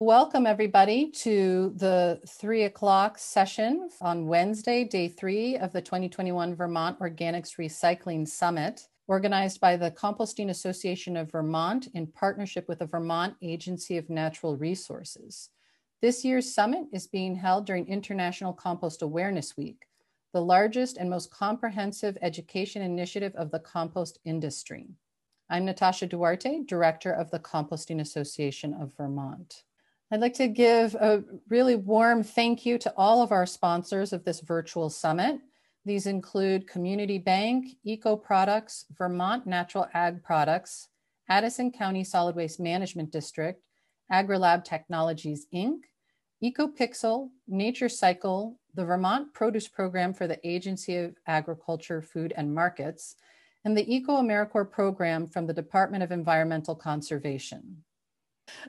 Welcome, everybody, to the three o'clock session on Wednesday, day three of the 2021 Vermont Organics Recycling Summit, organized by the Composting Association of Vermont in partnership with the Vermont Agency of Natural Resources. This year's summit is being held during International Compost Awareness Week, the largest and most comprehensive education initiative of the compost industry. I'm Natasha Duarte, Director of the Composting Association of Vermont. I'd like to give a really warm thank you to all of our sponsors of this virtual summit. These include Community Bank, Eco Products, Vermont Natural Ag Products, Addison County Solid Waste Management District, AgriLab Technologies Inc., EcoPixel, Nature Cycle, the Vermont Produce Program for the Agency of Agriculture, Food and Markets, and the Eco AmeriCorps program from the Department of Environmental Conservation.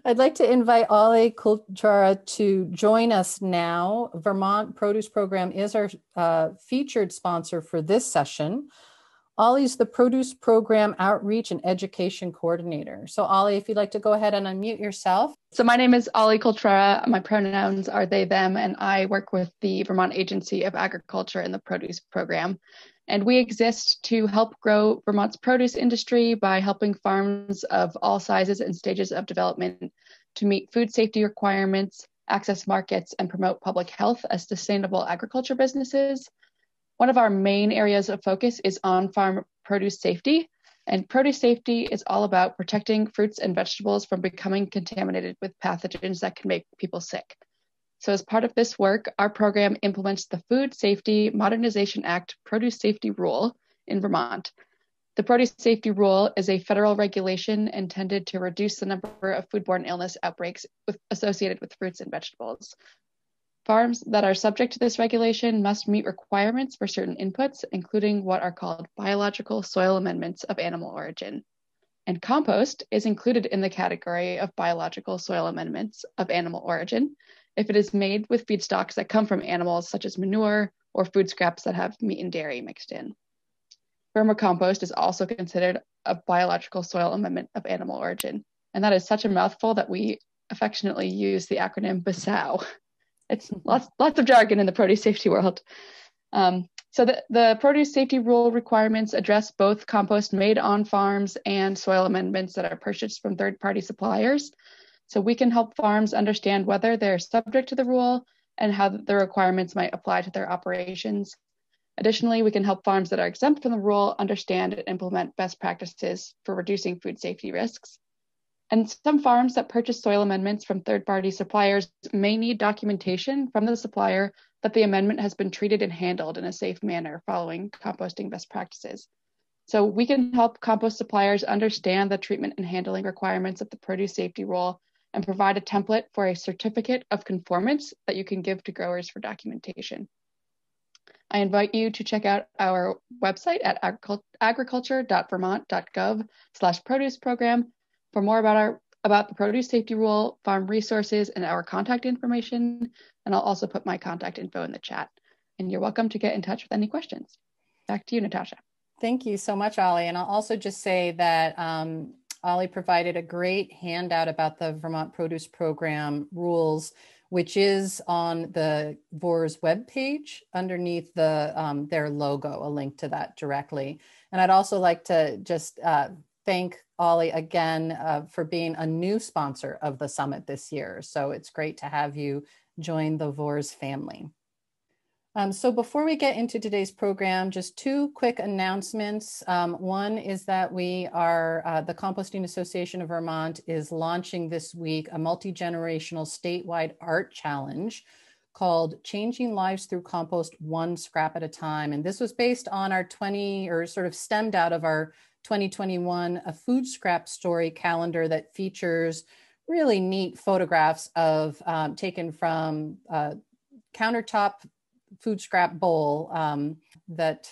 I'd like to invite Ollie Kulchara to join us now. Vermont Produce Program is our uh, featured sponsor for this session. Ollie's the Produce Program Outreach and Education Coordinator. So, Ollie, if you'd like to go ahead and unmute yourself. So, my name is Ollie Coltrera. My pronouns are they, them, and I work with the Vermont Agency of Agriculture in the Produce Program. And we exist to help grow Vermont's produce industry by helping farms of all sizes and stages of development to meet food safety requirements, access markets, and promote public health as sustainable agriculture businesses. One of our main areas of focus is on farm produce safety. And produce safety is all about protecting fruits and vegetables from becoming contaminated with pathogens that can make people sick. So, as part of this work, our program implements the Food Safety Modernization Act Produce Safety Rule in Vermont. The Produce Safety Rule is a federal regulation intended to reduce the number of foodborne illness outbreaks with, associated with fruits and vegetables. Farms that are subject to this regulation must meet requirements for certain inputs, including what are called biological soil amendments of animal origin. And compost is included in the category of biological soil amendments of animal origin if it is made with feedstocks that come from animals such as manure or food scraps that have meat and dairy mixed in. Vermicompost is also considered a biological soil amendment of animal origin, and that is such a mouthful that we affectionately use the acronym BASAO. It's lots, lots of jargon in the produce safety world. Um, so the, the produce safety rule requirements address both compost made on farms and soil amendments that are purchased from third-party suppliers. So we can help farms understand whether they're subject to the rule and how the requirements might apply to their operations. Additionally, we can help farms that are exempt from the rule understand and implement best practices for reducing food safety risks. And some farms that purchase soil amendments from third party suppliers may need documentation from the supplier that the amendment has been treated and handled in a safe manner following composting best practices. So we can help compost suppliers understand the treatment and handling requirements of the produce safety rule and provide a template for a certificate of conformance that you can give to growers for documentation. I invite you to check out our website at agriculture.vermont.gov slash produce program for more about our about the produce safety rule, farm resources, and our contact information. And I'll also put my contact info in the chat. And you're welcome to get in touch with any questions. Back to you, Natasha. Thank you so much, Ollie. And I'll also just say that um, Ollie provided a great handout about the Vermont Produce Program rules, which is on the VORS webpage underneath the um, their logo, a link to that directly. And I'd also like to just uh, thank Ollie again uh, for being a new sponsor of the summit this year. So it's great to have you join the VORS family. Um, so before we get into today's program, just two quick announcements. Um, one is that we are, uh, the Composting Association of Vermont is launching this week a multi-generational statewide art challenge called Changing Lives Through Compost One Scrap at a Time. And this was based on our 20, or sort of stemmed out of our 2021 a food scrap story calendar that features really neat photographs of um, taken from uh, countertop food scrap bowl um, that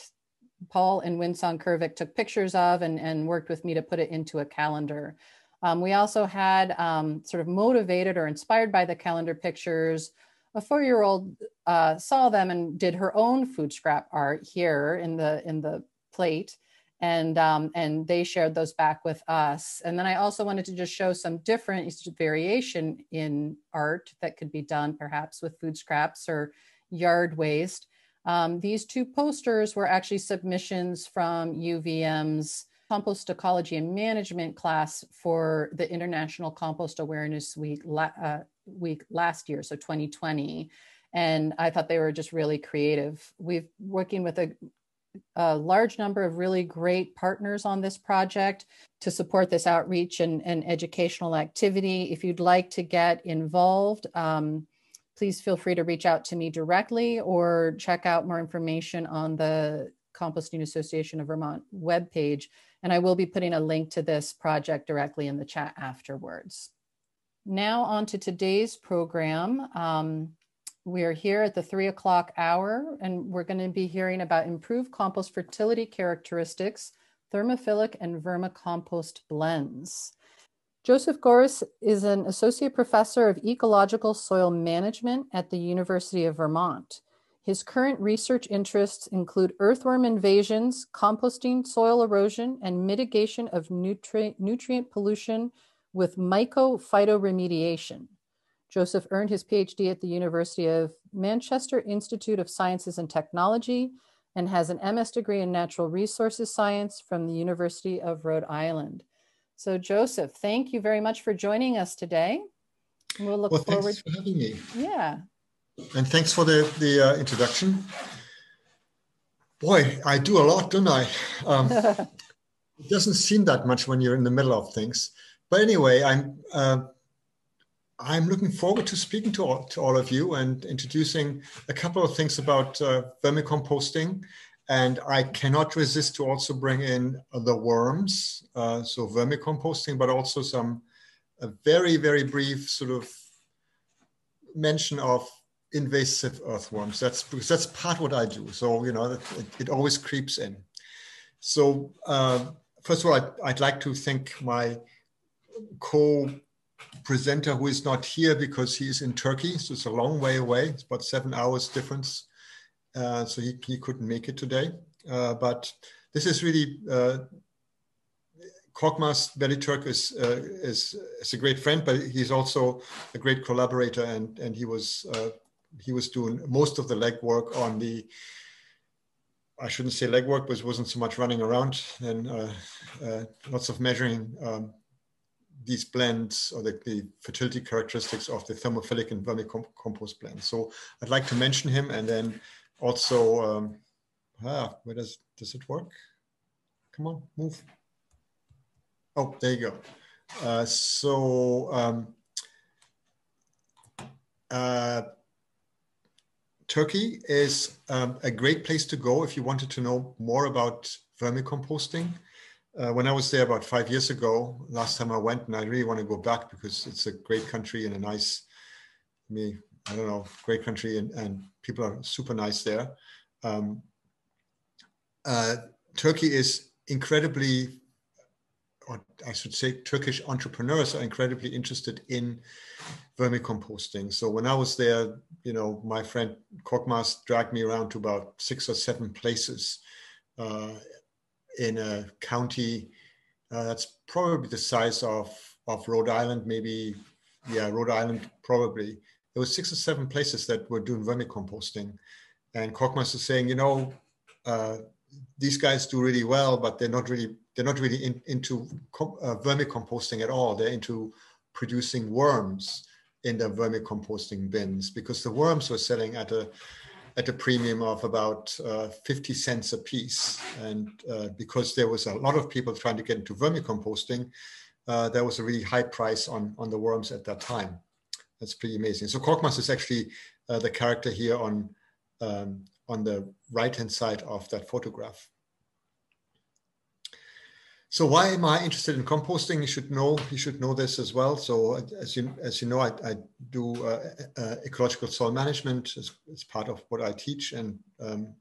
Paul and Winsong Kervik took pictures of and, and worked with me to put it into a calendar. Um, we also had um, sort of motivated or inspired by the calendar pictures. A four-year-old uh, saw them and did her own food scrap art here in the in the plate, and um, and they shared those back with us. And then I also wanted to just show some different variation in art that could be done, perhaps with food scraps or yard waste. Um, these two posters were actually submissions from UVM's compost ecology and management class for the International Compost Awareness Week, uh, week last year, so 2020. And I thought they were just really creative. We've working with a a large number of really great partners on this project to support this outreach and, and educational activity. If you'd like to get involved, um, please feel free to reach out to me directly or check out more information on the Composting Association of Vermont webpage. And I will be putting a link to this project directly in the chat afterwards. Now, on to today's program. Um, we are here at the three o'clock hour, and we're going to be hearing about improved compost fertility characteristics, thermophilic and vermicompost blends. Josef Görres is an associate professor of ecological soil management at the University of Vermont. His current research interests include earthworm invasions, composting, soil erosion, and mitigation of nutri- nutrient pollution with mycophytoremediation. Joseph earned his PhD at the University of Manchester Institute of Sciences and Technology and has an MS degree in natural resources science from the University of Rhode Island. So, Josef, thank you very much for joining us today. We'll look well, forward. Thanks for having me. Yeah. And thanks for the the uh, introduction. Boy, I do a lot, don't I? Um, it doesn't seem that much when you're in the middle of things. But anyway, I'm uh, I'm looking forward to speaking to all, to all of you and introducing a couple of things about uh, vermicomposting. And I cannot resist to also bring in the worms, uh, so vermicomposting, but also some a very, very brief sort of mention of invasive earthworms. That's because that's part what I do. So, you know, it, it always creeps in. So, uh, first of all, I'd, I'd like to thank my co presenter who is not here because he is in Turkey. So it's a long way away. It's about seven hours difference. Uh, so he, he couldn't make it today. Uh, but this is really, uh, Korkmaz Bellitürk is, uh, is, is a great friend, but he's also a great collaborator. And, and he, was, uh, he was doing most of the legwork on the, I shouldn't say legwork, but it wasn't so much running around and uh, uh, lots of measuring um, these blends or the, the, fertility characteristics of the thermophilic and vermicompost blends. So I'd like to mention him and then also, um, ah, where does, does it work? Come on, move. Oh, there you go. Uh, so um, uh, Turkey is um, a great place to go if you wanted to know more about vermicomposting uh, when I was there about five years ago, last time I went, and I really want to go back because it's a great country and a nice, me, I don't know, great country, and, and people are super nice there. Um, uh, Turkey is incredibly, or I should say, Turkish entrepreneurs are incredibly interested in vermicomposting. So when I was there, you know, my friend Korkmaz dragged me around to about six or seven places. Uh, in a county uh, that's probably the size of, of Rhode Island, maybe, yeah, Rhode Island, probably. There were six or seven places that were doing vermicomposting. And Korkmaz is saying, you know, uh, these guys do really well, but they're not really they're not really in, into uh, vermicomposting at all. They're into producing worms in the vermicomposting bins because the worms were selling at a at a premium of about uh, 50 cents a piece. And uh, because there was a lot of people trying to get into vermicomposting, uh, there was a really high price on, on the worms at that time. That's pretty amazing. So Korkmaz is actually uh, the character here on, um, on the right-hand side of that photograph. So why am I interested in composting? You should know you should know this as well. So as you as you know, I, I do uh, uh, ecological soil management as, as, part of what I teach and um,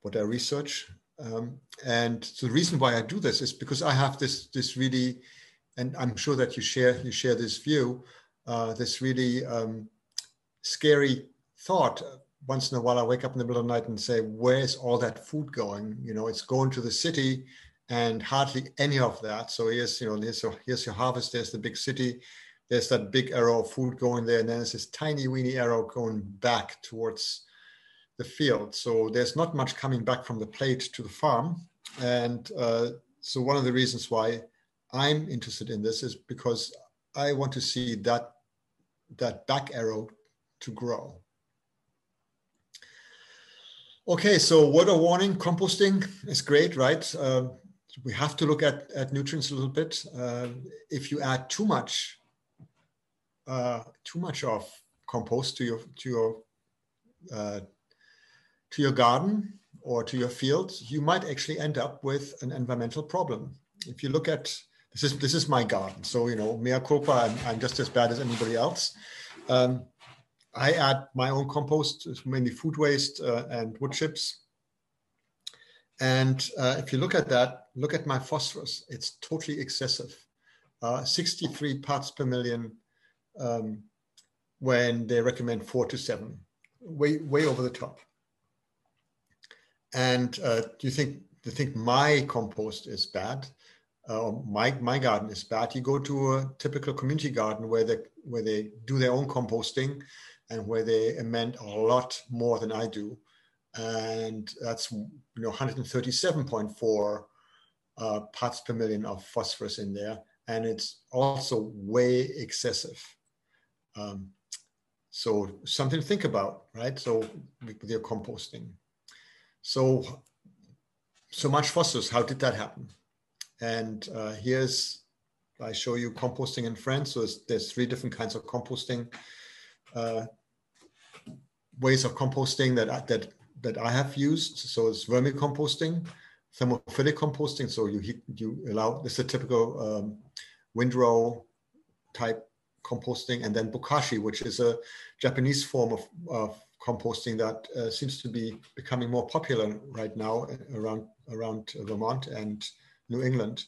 what I research. Um, and so the reason why I do this is because I have this this really, and I'm sure that you share you share this view, uh, this really um, scary thought once in a while I wake up in the middle of the night and say, where's all that food going? You know, it's going to the city and hardly any of that. So here's, you know, here's your, here's your harvest, there's the big city, there's that big arrow of food going there, and then there's this tiny weeny arrow going back towards the field. So there's not much coming back from the plate to the farm. And uh, so one of the reasons why I'm interested in this is because I want to see that that back arrow to grow. Okay, so water warning, composting is great, right? Uh, we have to look at, at nutrients a little bit. Uh, if you add too much, uh, too much of compost to your to your uh, to your garden or to your field, you might actually end up with an environmental problem. If you look at this is this is my garden, so you know, mea culpa, I'm, I'm just as bad as anybody else. Um, I add my own compost, mainly food waste uh, and wood chips. And uh, if you look at that, look at my phosphorus, it's totally excessive. Uh, 63 parts per million um, when they recommend four to seven, way, way over the top. And uh, do you think, do you think my compost is bad? Uh, my, my garden is bad. You go to a typical community garden where they, where they do their own composting and where they amend a lot more than I do. And that's you know 137.4 uh, parts per million of phosphorus in there, and it's also way excessive. Um, so something to think about, right? So with your composting. So so much phosphorus. How did that happen? And uh, here's I show you composting in France. So there's, three different kinds of composting. Uh, ways of composting that that that I have used. So it's vermicomposting, thermophilic composting. So you heat, you allow this is a typical um, windrow type composting, and then bokashi, which is a Japanese form of, of composting that uh, seems to be becoming more popular right now around around Vermont and New England.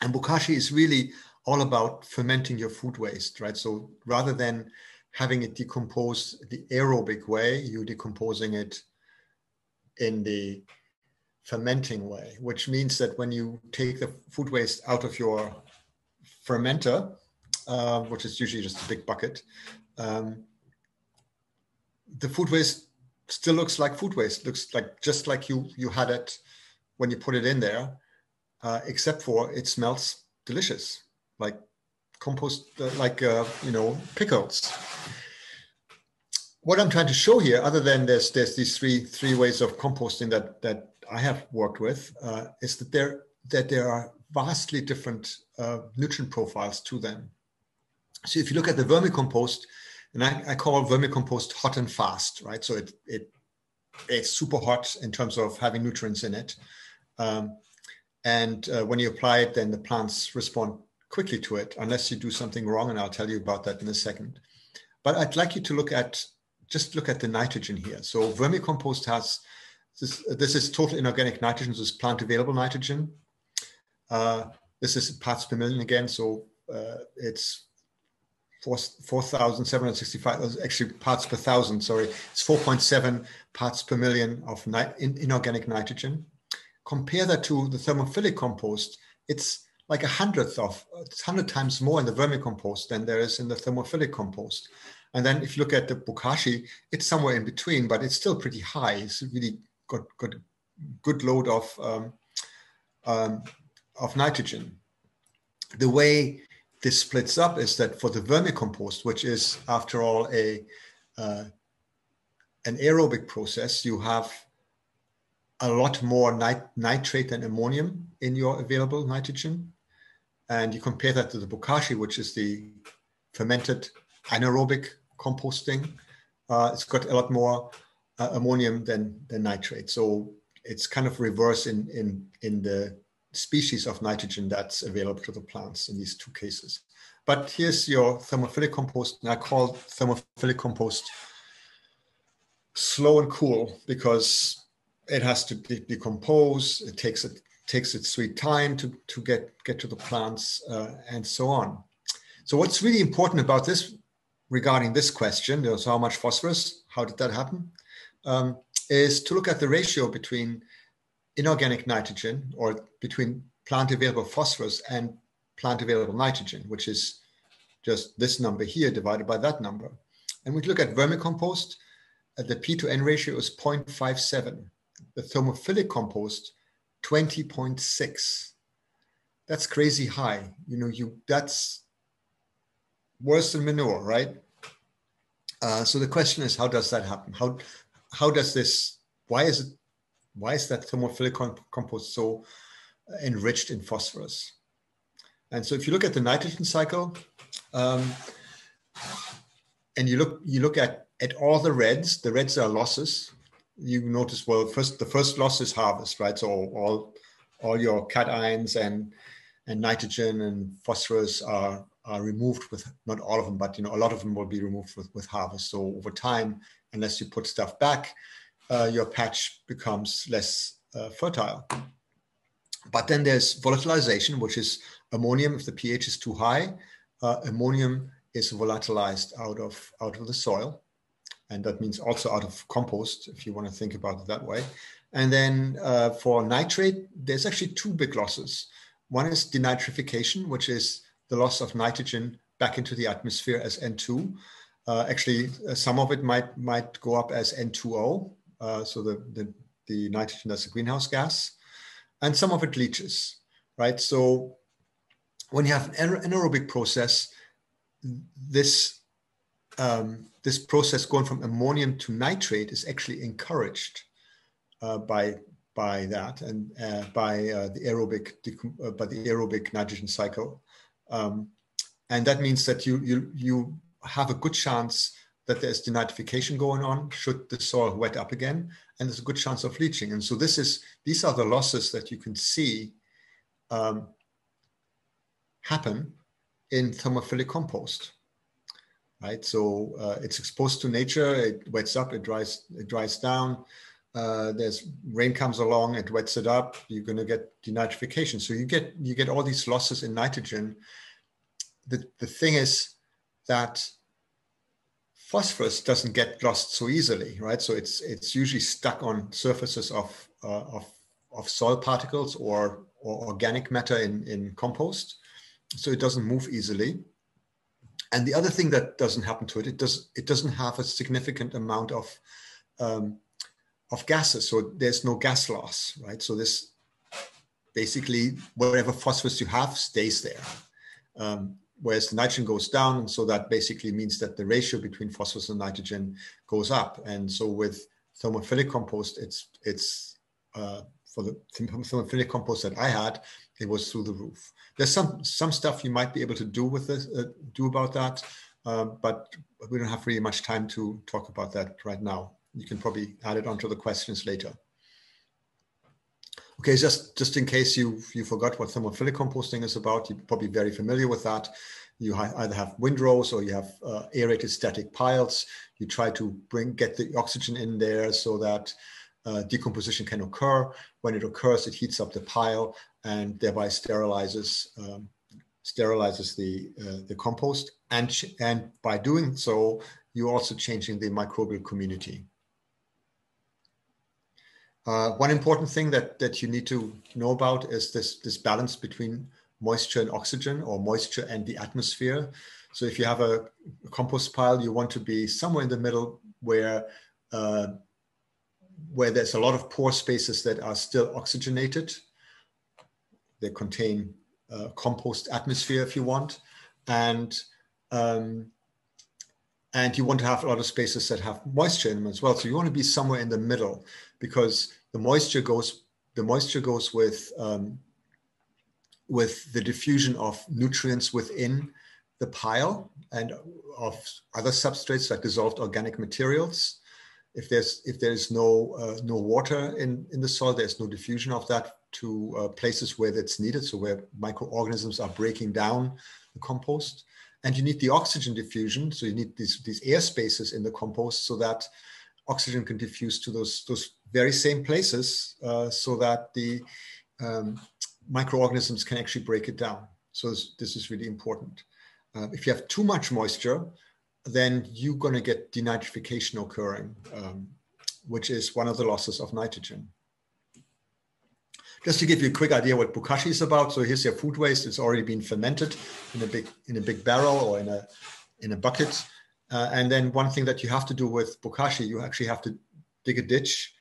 And bokashi is really all about fermenting your food waste, right? So rather than having it decompose the aerobic way, you're decomposing it in the fermenting way, which means that when you take the food waste out of your fermenter, uh, which is usually just a big bucket, um, the food waste still looks like food waste. Looks like just like you you had it when you put it in there, uh, except for it smells delicious, like compost, uh, like uh, you know pickles what I'm trying to show here, other than there's there's these three three ways of composting that that I have worked with, uh, is that there that there are vastly different uh, nutrient profiles to them. So if you look at the vermicompost, and I, I call vermicompost hot and fast, right? So it it it's super hot in terms of having nutrients in it, um, and uh, when you apply it, then the plants respond quickly to it, unless you do something wrong, and I'll tell you about that in a second. But I'd like you to look at just look at the nitrogen here. So vermicompost has this, this is total inorganic nitrogen, this is plant available nitrogen. Uh, this is parts per million again, so uh, it's 4,765, actually parts per thousand, sorry. It's 4.7 parts per million of ni in, inorganic nitrogen. Compare that to the thermophilic compost, it's like a hundredth of, it's 100 times more in the vermicompost than there is in the thermophilic compost. And then if you look at the bokashi, it's somewhere in between, but it's still pretty high. It's really got, got good load of, um, um, of nitrogen. The way this splits up is that for the vermicompost, which is after all a uh, an aerobic process, you have a lot more nit- nitrate than ammonium in your available nitrogen. And you compare that to the bokashi, which is the fermented anaerobic composting, uh, it's got a lot more uh, ammonium than, than nitrate. So it's kind of reverse in, in, in the species of nitrogen that's available to the plants in these two cases. But here's your thermophilic compost. And I call thermophilic compost slow and cool because it has to de- decompose. It takes it takes its sweet time to, to get, get to the plants uh, and so on. So what's really important about this regarding this question, so how much phosphorus, how did that happen? Um, is to look at the ratio between inorganic nitrogen or between plant available phosphorus and plant available nitrogen, which is just this number here divided by that number. And we look at vermicompost, uh, the P to N ratio is 0.57. The thermophilic compost, 20.6. That's crazy high. You know, you that's worse than manure, right? Uh, so the question is, how does that happen? How how does this? Why is it? Why is that thermophilic compost so enriched in phosphorus? And so if you look at the nitrogen cycle, um, and you look you look at at all the reds, the reds are losses. You notice well first the first loss is harvest, right? So all all your cations and and nitrogen and phosphorus are are removed with not all of them, but you know a lot of them will be removed with, with harvest. So over time, unless you put stuff back, uh, your patch becomes less uh, fertile. But then there's volatilization, which is ammonium if the pH is too high. Uh, ammonium is volatilized out of out of the soil, and that means also out of compost if you want to think about it that way. And then uh, for nitrate, there's actually two big losses. One is denitrification, which is the loss of nitrogen back into the atmosphere as N2. Uh, actually, uh, some of it might might go up as N2O, uh, so the, the, the nitrogen as a greenhouse gas, and some of it leaches, right? So when you have an anaerobic process, this um, this process going from ammonium to nitrate is actually encouraged uh, by by that and uh, by uh, the aerobic uh, by the aerobic nitrogen cycle um, and that means that you, you, you have a good chance that there's denitrification going on should the soil wet up again, and there's a good chance of leaching. And so this is these are the losses that you can see um, happen in thermophilic compost. Right, so uh, it's exposed to nature. It wets up. It dries. It dries down. Uh, there's rain comes along. It wets it up. You're going to get denitrification. So you get you get all these losses in nitrogen the, the thing is that phosphorus doesn't get lost so easily, right? So it's it's usually stuck on surfaces of uh, of, of soil particles or, or organic matter in, in compost, so it doesn't move easily. And the other thing that doesn't happen to it, it does it doesn't have a significant amount of um, of gases, so there's no gas loss, right? So this basically whatever phosphorus you have stays there. Um, whereas the nitrogen goes down. And so that basically means that the ratio between phosphorus and nitrogen goes up. And so with thermophilic compost, it's it's uh, for the thermophilic compost that I had, it was through the roof. There's some some stuff you might be able to do with this, uh, do about that, uh, but we don't have really much time to talk about that right now. You can probably add it onto the questions later. Okay, just, just in case you, you forgot what thermophilic composting is about, you're probably very familiar with that. You ha either have windrows or you have uh, aerated static piles. You try to bring get the oxygen in there so that uh, decomposition can occur. When it occurs, it heats up the pile and thereby sterilizes um, sterilizes the uh, the compost. And and by doing so, you're also changing the microbial community. Uh, one important thing that, that you need to know about is this, this balance between moisture and oxygen or moisture and the atmosphere. So if you have a, compost pile, you want to be somewhere in the middle where, uh, where there's a lot of pore spaces that are still oxygenated. They contain uh, compost atmosphere if you want. And um, and you want to have a lot of spaces that have moisture in them as well. So you want to be somewhere in the middle because the moisture goes the moisture goes with um, with the diffusion of nutrients within the pile and of other substrates like dissolved organic materials. If there's if there's no uh, no water in in the soil, there's no diffusion of that to uh, places where it's needed. So where microorganisms are breaking down the compost and you need the oxygen diffusion. So you need these, these air spaces in the compost so that oxygen can diffuse to those, those very same places uh, so that the um, microorganisms can actually break it down. So this, this is really important. Uh, if you have too much moisture, then you're going to get denitrification occurring, um, which is one of the losses of nitrogen. Just to give you a quick idea what bokashi is about. So here's your food waste. It's already been fermented in a big in a big barrel or in a in a bucket. Uh, and then one thing that you have to do with bokashi, you actually have to dig a ditch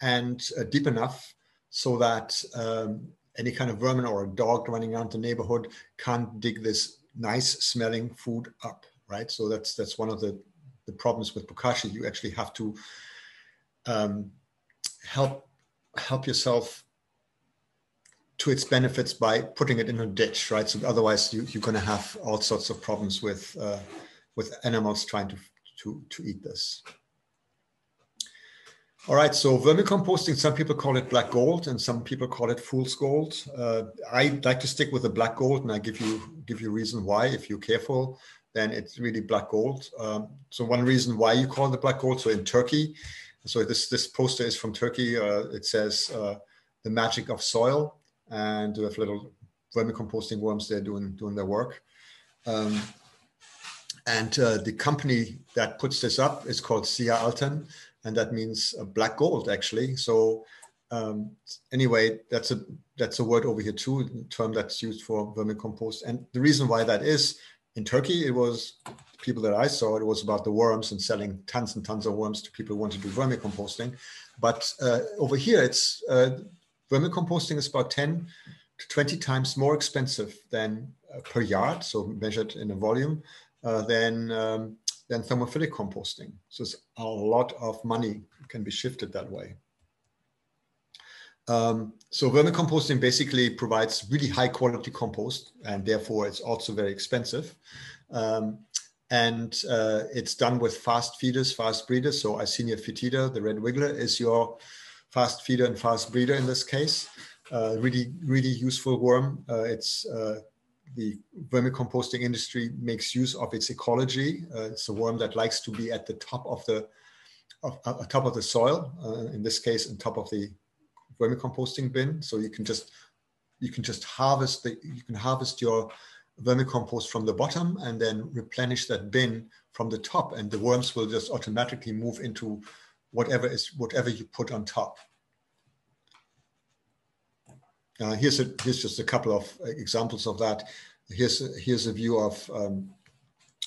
and uh, deep enough so that um, any kind of vermin or a dog running around the neighborhood can't dig this nice smelling food up, right? So that's that's one of the the problems with bokashi. You actually have to um, help help yourself to its benefits by putting it in a ditch, right? So otherwise, you, you're going to have all sorts of problems with uh, with animals trying to to to eat this. All right, so vermicomposting, some people call it black gold and some people call it fool's gold. Uh, I like to stick with the black gold and I give you give you reason why. If you're careful, then it's really black gold. Um, so one reason why you call it black gold, so in Turkey, so this, this poster is from Turkey. Uh, it says uh, the magic of soil and we have little vermicomposting worms there doing, doing their work. Um, and uh, the company that puts this up is called Siyah Altın and that means black gold actually. So um, anyway, that's a that's a word over here too, term that's used for vermicompost. And the reason why that is in Turkey, it was people that I saw, it was about the worms and selling tons and tons of worms to people who want to do vermicomposting. But uh, over here, it's uh, vermicomposting is about 10 to 20 times more expensive than uh, per yard, so measured in a volume, uh, than um, than thermophilic composting. So a lot of money can be shifted that way. Um, so vermicomposting basically provides really high quality compost, and therefore it's also very expensive. Um, and uh, it's done with fast feeders, fast breeders. So Eisenia foetida, the red wiggler, is your fast feeder and fast breeder in this case. Uh, really, really useful worm. Uh, it's uh, the vermicomposting industry makes use of its ecology. Uh, it's a worm that likes to be at the top of the of, uh, top of the soil. Uh, in this case, on top of the vermicomposting bin. So you can just you can just harvest the you can harvest your vermicompost from the bottom and then replenish that bin from the top, and the worms will just automatically move into whatever is whatever you put on top. Uh, here's, a, here's just a couple of examples of that. Here's a, here's a view of, um,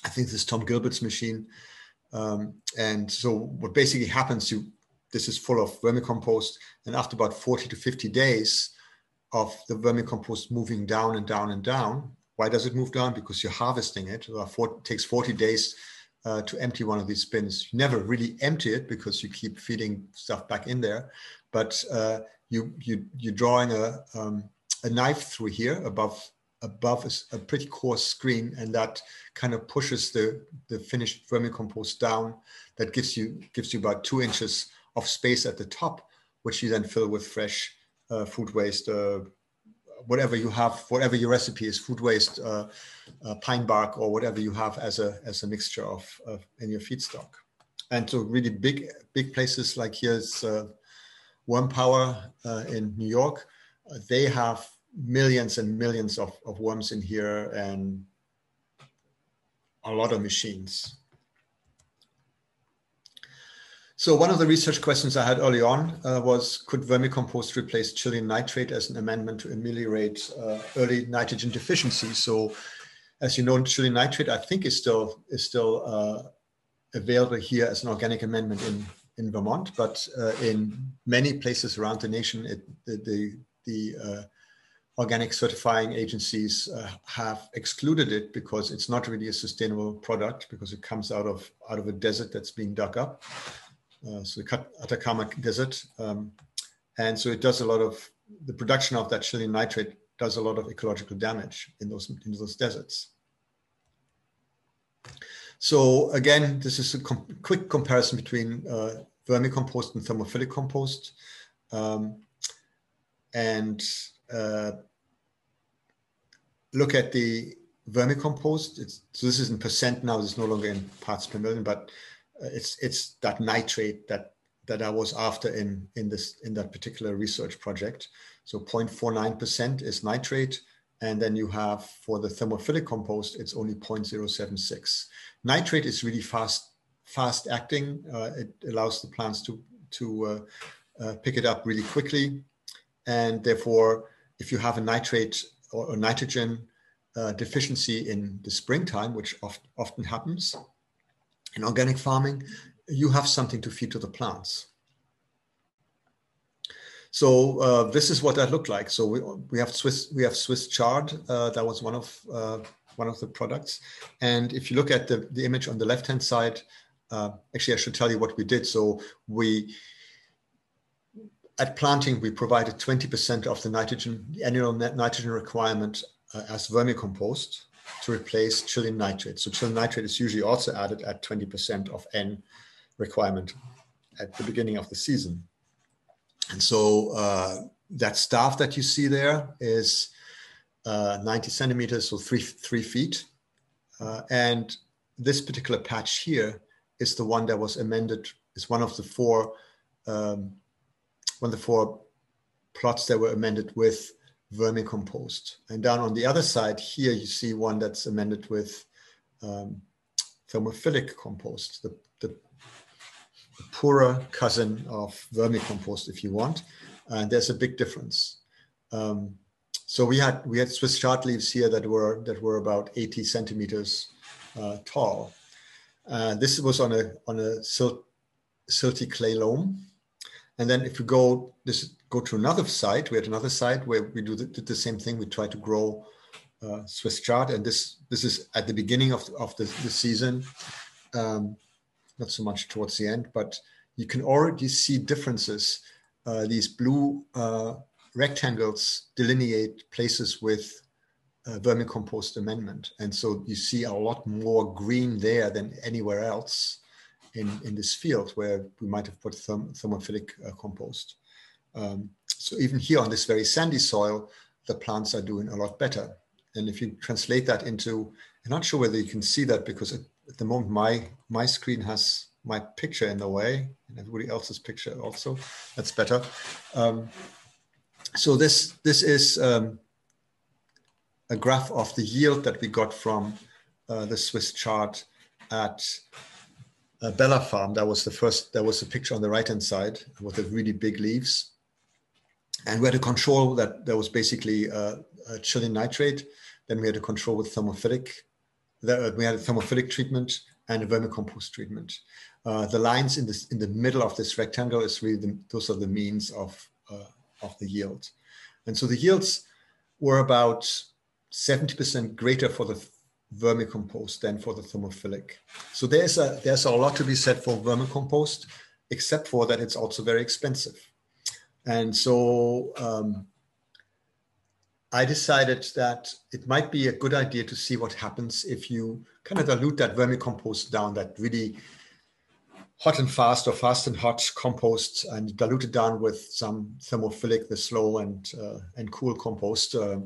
I think this is Tom Gilbert's machine. Um, and so what basically happens, you this is full of vermicompost, and after about 40 to 50 days of the vermicompost moving down and down and down, why does it move down? Because you're harvesting it. it takes 40 days uh, to empty one of these bins. You never really empty it because you keep feeding stuff back in there. But uh, you you you're drawing a um, a knife through here above above a, a, pretty coarse screen, and that kind of pushes the the finished vermicompost down. That gives you gives you about two inches of space at the top, which you then fill with fresh uh, food waste. Whatever you have, whatever your recipe is, food waste, uh, uh, pine bark, or whatever you have as a as a mixture of, of in your feedstock. And so, really big big places like here's uh, Worm Power uh, in New York, they have millions and millions of, of worms in here and a lot of machines. So one of the research questions I had early on uh, was, could vermicompost replace Chilean nitrate as an amendment to ameliorate uh, early nitrogen deficiency? So as you know, Chilean nitrate, I think is still, is still uh, available here as an organic amendment in, in Vermont, but uh, in many places around the nation, it, the, the, the uh, organic certifying agencies uh, have excluded it because it's not really a sustainable product because it comes out of out of a desert that's being dug up, uh, so the Atacama Desert, um, and so it does a lot of the production of that Chilean nitrate does a lot of ecological damage in those in those deserts. So again, this is a com quick comparison between uh, vermicompost and thermophilic compost. Um, and uh, look at the vermicompost. It's, so this is in percent now. It's no longer in parts per million, but it's it's that nitrate that that I was after in in this in that particular research project. So 0.49% is nitrate, And then you have for the thermophilic compost, it's only 0.076. Nitrate is really fast, fast acting. Uh, it allows the plants to, to uh, uh, pick it up really quickly. And therefore, if you have a nitrate or, or nitrogen uh, deficiency in the springtime, which oft, often happens in organic farming, you have something to feed to the plants. So uh, this is what that looked like. So we, we have Swiss we have Swiss chard. Uh, that was one of uh, one of the products. And if you look at the, the image on the left hand side, uh, actually I should tell you what we did. So we at planting we provided 20% of the nitrogen annual nitrogen requirement uh, as vermicompost to replace Chilean nitrate. So Chilean nitrate is usually also added at 20% of N requirement at the beginning of the season. And so uh, that staff that you see there is uh, 90 centimeters, so three, three feet. Uh, and this particular patch here is the one that was amended, is one of the four, um, one of the four plots that were amended with vermicompost. And down on the other side here, you see one that's amended with um, thermophilic compost, the, the poorer cousin of vermicompost, if you want. And there's a big difference. Um, so we had we had Swiss chard leaves here that were that were about 80 centimeters uh, tall. Uh, this was on a on a silt, silty clay loam, and then if we go this go to another site, we had another site where we do the, did the same thing. We try to grow uh, Swiss chard, and this this is at the beginning of of the, the season. Um, not so much towards the end, but you can already see differences. Uh, these blue uh, rectangles delineate places with uh, vermicompost amendment. And so you see a lot more green there than anywhere else in, in this field where we might have put therm thermophilic uh, compost. Um, so even here on this very sandy soil, the plants are doing a lot better. And if you translate that into, I'm not sure whether you can see that because it, at the moment my my screen has my picture in the way and everybody else's picture also. That's better. Um, so this this is um, a graph of the yield that we got from uh, the swiss chard at uh, bella farm. That was the first there was a picture on the right hand side with the really big leaves and we had a control that there was basically uh, a Chilean nitrate then we had a control with thermophilic the, we had a thermophilic treatment and a vermicompost treatment. Uh, the lines in, this, in the middle of this rectangle is really the, those are the means of, uh, of the yield. And so the yields were about 70% greater for the vermicompost than for the thermophilic. So there's a, there's a lot to be said for vermicompost, except for that it's also very expensive. And so um, I decided that it might be a good idea to see what happens if you kind of dilute that vermicompost down, that really hot and fast or fast and hot compost, and dilute it down with some thermophilic, the slow and uh, and cool compost, uh,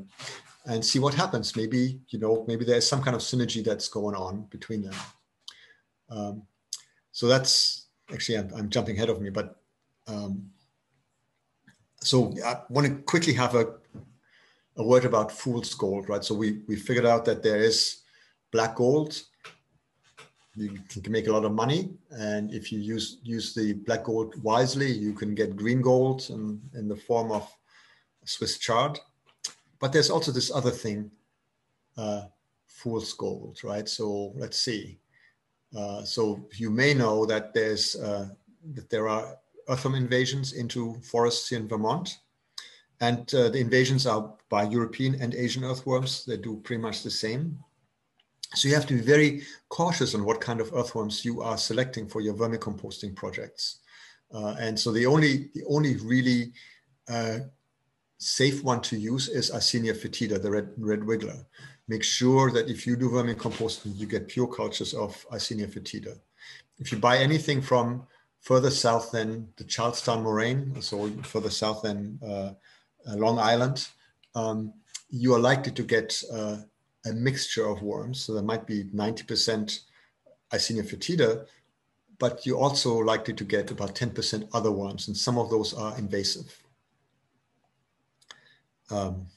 and see what happens. Maybe you know, maybe there's some kind of synergy that's going on between them. Um, so that's actually I'm, I'm, jumping ahead of me, but um, so I want to quickly have a a word about fool's gold, right? So we we figured out that there is black gold. You can make a lot of money, and if you use use the black gold wisely, you can get green gold in, in the form of Swiss chard. But there's also this other thing, uh, fool's gold, right? So let's see. Uh, so you may know that there's uh, that there are earthworm invasions into forests in Vermont and uh, the invasions are by European and Asian earthworms. They do pretty much the same. So you have to be very cautious on what kind of earthworms you are selecting for your vermicomposting projects. Uh, and so the only the only really uh, safe one to use is Eisenia foetida, the red red wiggler. Make sure that if you do vermicomposting, you get pure cultures of Eisenia foetida. If you buy anything from further south than the Charlestown moraine, so further south than uh, uh, Long Island, um, you are likely to get uh, a mixture of worms. So there might be 90% Eisenia foetida, but you're also likely to get about 10% other worms, and some of those are invasive. Um,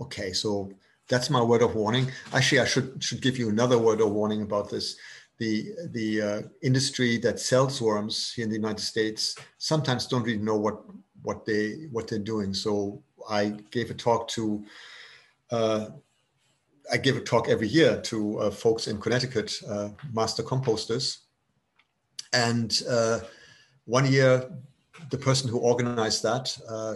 okay, so that's my word of warning. Actually, I should should give you another word of warning about this. The the uh, industry that sells worms here in the United States sometimes don't really know what what they what they're doing. So I gave a talk to. Uh, I give a talk every year to uh, folks in Connecticut, uh, master composters, and uh, one year the person who organized that uh,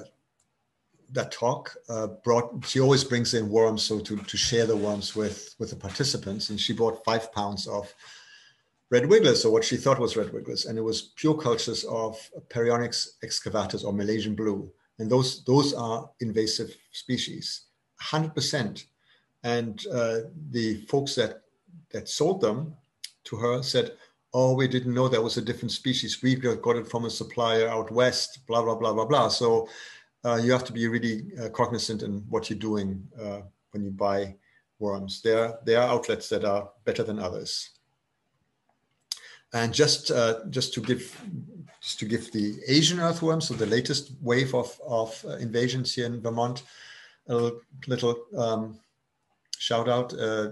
that talk brought she always brings in worms so to, to share the worms with with the participants and she brought five pounds of red wigglers or what she thought was red wigglers and it was pure cultures of Perionyx excavatus or malaysian blue. And those those are invasive species 100% and uh, the folks that that sold them to her said oh we didn't know there was a different species. We got it from a supplier out west blah blah blah blah blah. So uh, you have to be really uh, cognizant in what you're doing uh, when you buy worms. There, there are outlets that are better than others. And just uh, just to give just to give the Asian earthworm, so the latest wave of of uh, invasions here in Vermont, a little, um, shout out. Uh,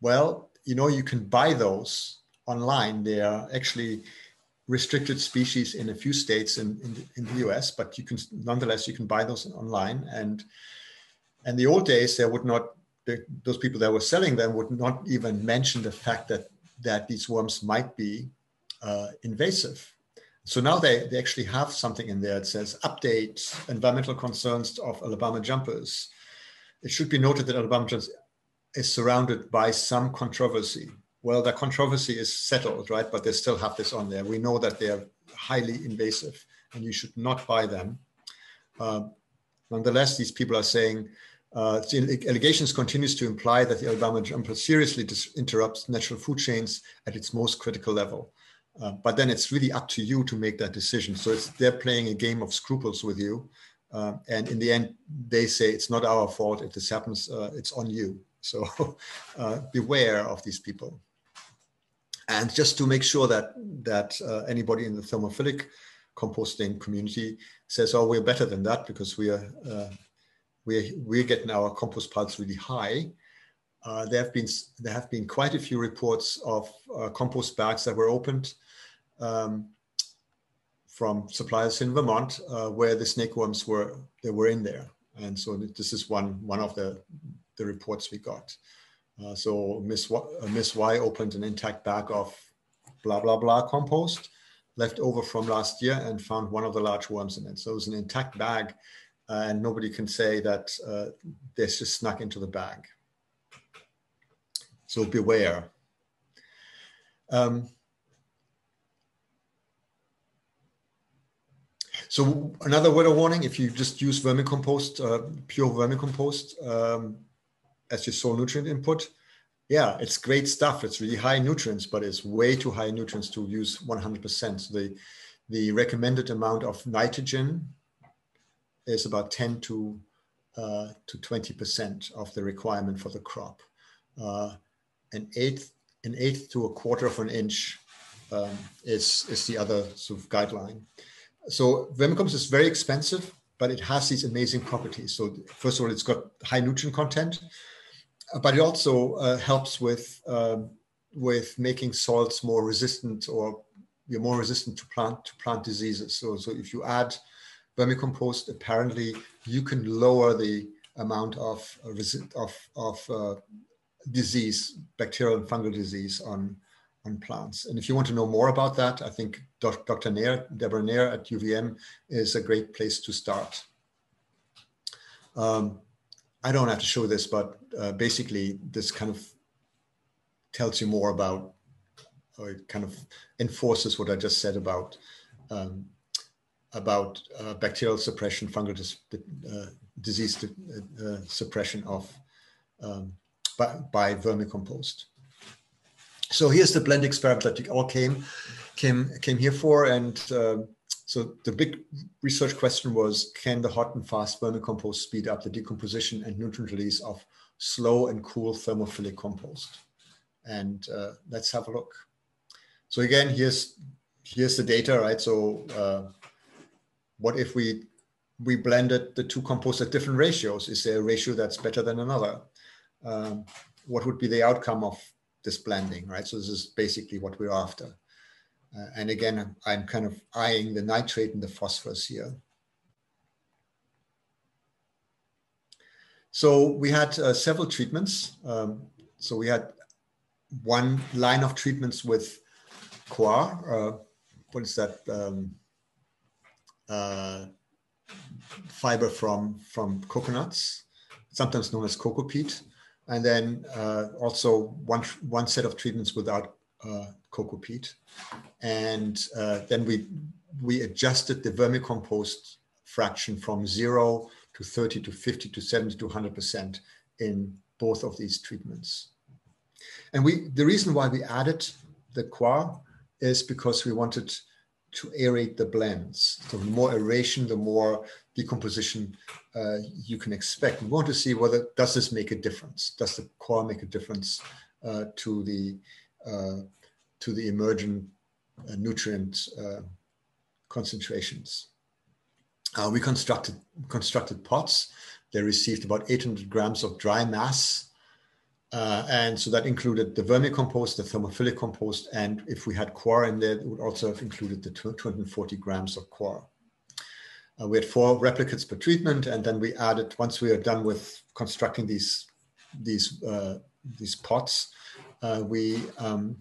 well, you know you can buy those online. They are actually restricted species in a few states in, in, in, the US, but you can nonetheless you can buy those online. And and the old days there would not those people that were selling them would not even mention the fact that that these worms might be uh, invasive. So now they, they actually have something in there that says update environmental concerns of Alabama jumpers. It should be noted that Alabama jumpers is surrounded by some controversy well, the controversy is settled, right? But they still have this on there. We know that they are highly invasive and you should not buy them. Uh, nonetheless, these people are saying uh, the allegations continues to imply that the Alabama jumper seriously interrupts natural food chains at its most critical level. Uh, but then it's really up to you to make that decision. So they're playing a game of scruples with you. Uh, and in the end, they say it's not our fault if this happens, uh, it's on you. So uh, beware of these people and just to make sure that that uh, anybody in the thermophilic composting community says, "Oh, we're better than that because we are we're we're getting our compost piles really high." Uh, there have been there have been quite a few reports of uh, compost bags that were opened um, from suppliers in Vermont uh, where the snake worms were they were in there, and so this is one one of the the reports we got. Uh, so Miss y, uh, Miss Y opened an intact bag of blah blah blah compost left over from last year and found one of the large worms in it. So it was an intact bag, and nobody can say that uh, this just snuck into the bag. So beware. Um, so another word of warning: if you just use vermicompost, uh, pure vermicompost. Um, as your sole nutrient input, yeah, it's great stuff. It's really high nutrients, but it's way too high nutrients to use 100%. So the, the recommended amount of nitrogen is about 10 to, uh, to 20% of the requirement for the crop. Uh, an eighth, an eighth to a quarter of an inch um, is, is the other sort of guideline. So vermicompost is very expensive, but it has these amazing properties. So first of all, it's got high nutrient content but it also uh, helps with um, with making soils more resistant or you're more resistant to plant to plant diseases. So, so if you add vermicompost, apparently you can lower the amount of uh, of of uh, disease, bacterial and fungal disease on on plants. And if you want to know more about that, I think Dr. Neher, Deborah Neher at UVM is a great place to start. Um, I don't have to show this, but uh, basically this kind of tells you more about, or it kind of enforces what I just said about um, about uh, bacterial suppression, fungal dis uh, disease uh, uh, suppression of um, by, by, vermicompost. So here's the blend experiment that you all came came came here for, and um, so the big research question was, can the hot and fast vermicompost speed up the decomposition and nutrient release of slow and cool thermophilic compost? And uh, let's have a look. So again, here's here's the data, right? So uh, what if we we blended the two composts at different ratios. Is there a ratio that's better than another? Um, what would be the outcome of this blending, right? So this is basically what we're after. Uh, and again, I'm kind of eyeing the nitrate and the phosphorus here. So we had uh, several treatments. Um, so we had one line of treatments with coir. Uh, what is that? Um, uh, fiber from from coconuts, sometimes known as coco peat, and then uh, also one one set of treatments without uh, coco peat, and uh, then we we adjusted the vermicompost fraction from zero to 30 to 50 to 70 to 100 percent in both of these treatments. And we the reason why we added the coir is because we wanted to aerate the blends. So the more aeration, the more decomposition uh, you can expect. We want to see whether does this make a difference? Does the coir make a difference uh, to the uh, to the emergent uh, nutrient uh, concentrations? Uh, we constructed constructed pots. They received about 800 grams of dry mass uh, and so that included the vermicompost, the thermophilic compost, and if we had coir in there, it would also have included the 240 grams of coir. Uh, we had four replicates per treatment, and then we added, once we are done with constructing these, these, uh, these pots, uh, we, um,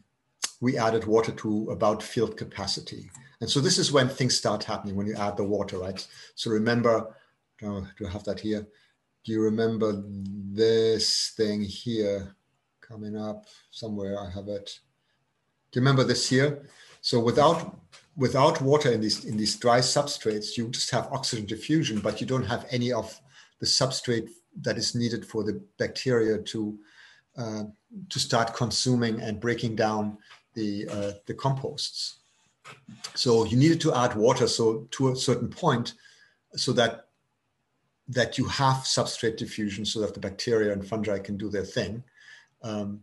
we added water to about field capacity. And so this is when things start happening, when you add the water, right? So remember, do I have that here? Do you remember this thing here coming up somewhere? I have it. Do you remember this here? So without without water in these in these dry substrates, you just have oxygen diffusion, but you don't have any of the substrate that is needed for the bacteria to uh, to start consuming and breaking down the uh, the composts. So you needed to add water so to a certain point, so that that you have substrate diffusion so that the bacteria and fungi can do their thing. Um,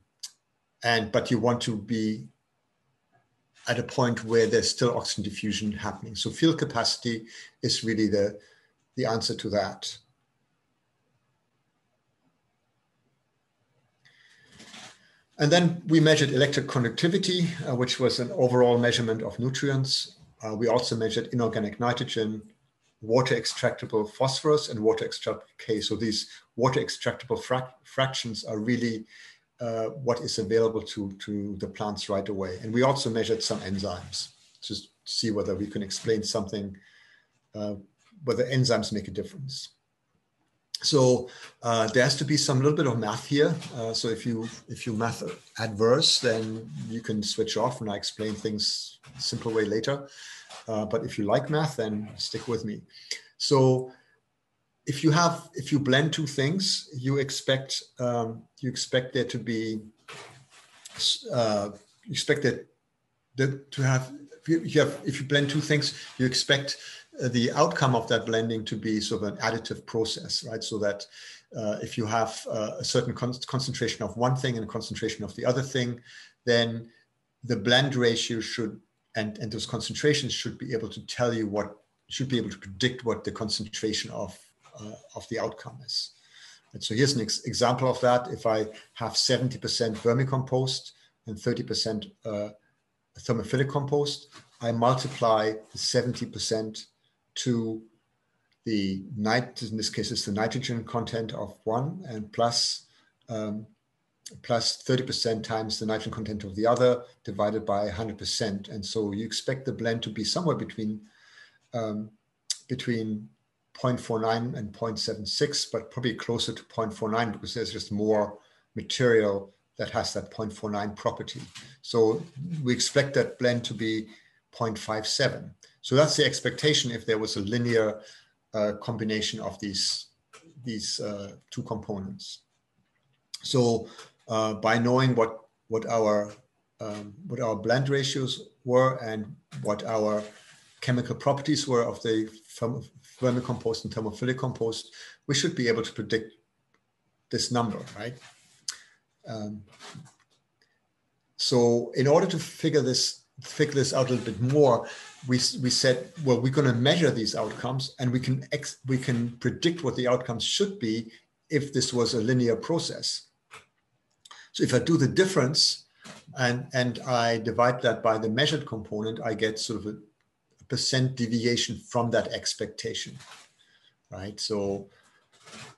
and but you want to be at a point where there's still oxygen diffusion happening. So field capacity is really the, the answer to that. And then we measured electric conductivity, uh, which was an overall measurement of nutrients. Uh, we also measured inorganic nitrogen, water extractable phosphorus and water extractable K. So these water extractable frac fractions are really uh, what is available to, to the plants right away. And we also measured some enzymes to see whether we can explain something, uh, whether enzymes make a difference. So uh, there has to be some little bit of math here. Uh, so if you if you math adverse, then you can switch off and I explain things simple way later. Uh, but if you like math, then stick with me. So if you have if you blend two things, you expect um, you expect there to be uh, you expect that, that to have if you have if you blend two things, you expect the outcome of that blending to be sort of an additive process, right? So that uh, if you have uh, a certain con concentration of one thing and a concentration of the other thing, then the blend ratio should and, and those concentrations should be able to tell you what should be able to predict what the concentration of uh, of the outcome is. And so here's an ex example of that. If I have 70% vermicompost and 30% uh, thermophilic compost, I multiply the 70% to the night, in this case, it's the nitrogen content of one and plus um, plus 30% times the nitrogen content of the other divided by 100%. And so you expect the blend to be somewhere between, um, between 0.49 and 0.76, but probably closer to 0.49 because there's just more material that has that 0.49 property. So we expect that blend to be 0.57. So that's the expectation if there was a linear uh, combination of these, these uh, two components. So uh, by knowing what what our um, what our blend ratios were and what our chemical properties were of the vermicompost and thermophilic compost, we should be able to predict this number, right? Um, so in order to figure this figure this out a little bit more, we, we said, well, we're going to measure these outcomes and we can, ex, we can predict what the outcomes should be if this was a linear process. So if I do the difference and, and I divide that by the measured component, I get sort of a, a percent deviation from that expectation, right? So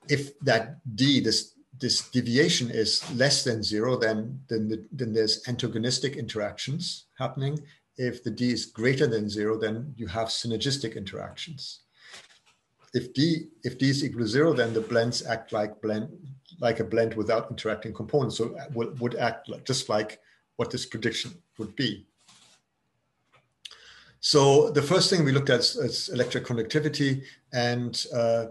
if that D, this this deviation is less than zero, then, then, then there's antagonistic interactions happening. If the D is greater than zero, then you have synergistic interactions. If D, if D is equal to zero, then the blends act like blend, like a blend without interacting components. So would, would act just like what this prediction would be. So the first thing we looked at is, is electric conductivity and uh,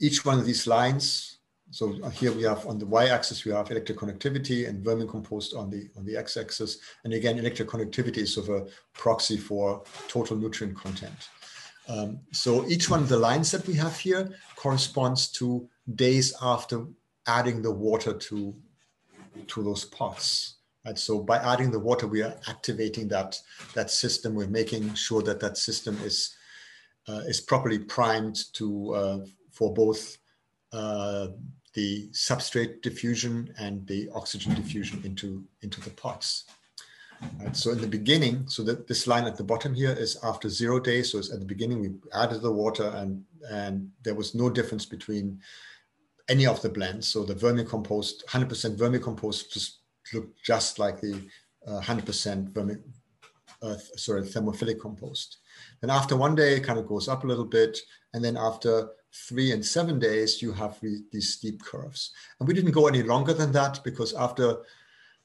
each one of these lines so here we have on the y-axis, we have electroconductivity and vermicompost on the on the x-axis. And again, electroconductivity is sort of a proxy for total nutrient content. Um, so each one of the lines that we have here corresponds to days after adding the water to, to those pots. Right? So by adding the water, we are activating that, that system. We're making sure that that system is, uh, is properly primed to, uh, for both uh, the substrate diffusion and the oxygen diffusion into, into the pots. Right, so in the beginning, so that this line at the bottom here is after zero days. So it's at the beginning, we added the water and, and there was no difference between any of the blends. So the vermicompost, 100% vermicompost just looked just like the 100% uh, vermi, uh, sorry, thermophilic compost. And after one day, it kind of goes up a little bit. And then after three and seven days, you have these steep curves. And we didn't go any longer than that because after